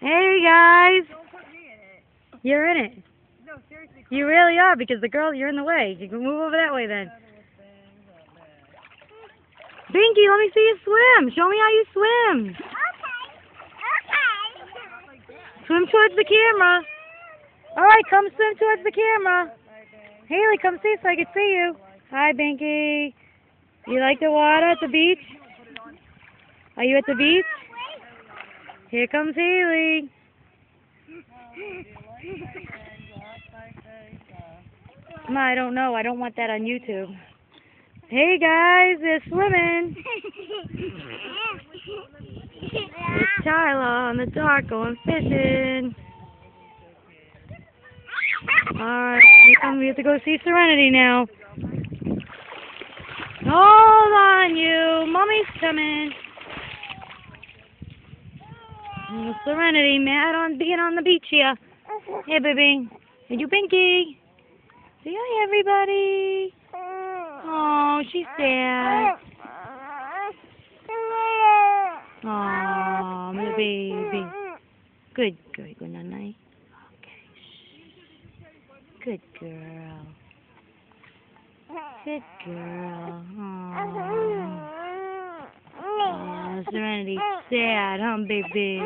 Hey guys, Don't put me in it. you're in it. No, seriously. You really are because the girl, you're in the way. You can move over that way then. Binky, let me see you swim. Show me how you swim. Okay. Swim towards the camera. All right, come swim towards the camera. Haley, come see so I can see you. Hi, Binky. You like the water at the beach? Are you at the beach? Here comes Haley. I don't know. I don't want that on YouTube. Hey guys, they're swimming. Tyler on the dock going fishing. Alright, we have to go see Serenity now. Hold on you, mommy's coming. Serenity mad on being on the beach here. Hey baby. Hey you Pinky. Say hi everybody. Oh, she's sad. Oh, my baby. Good, good, good night. Okay. Good girl. Good girl. Oh, Serenity's sad, huh, baby?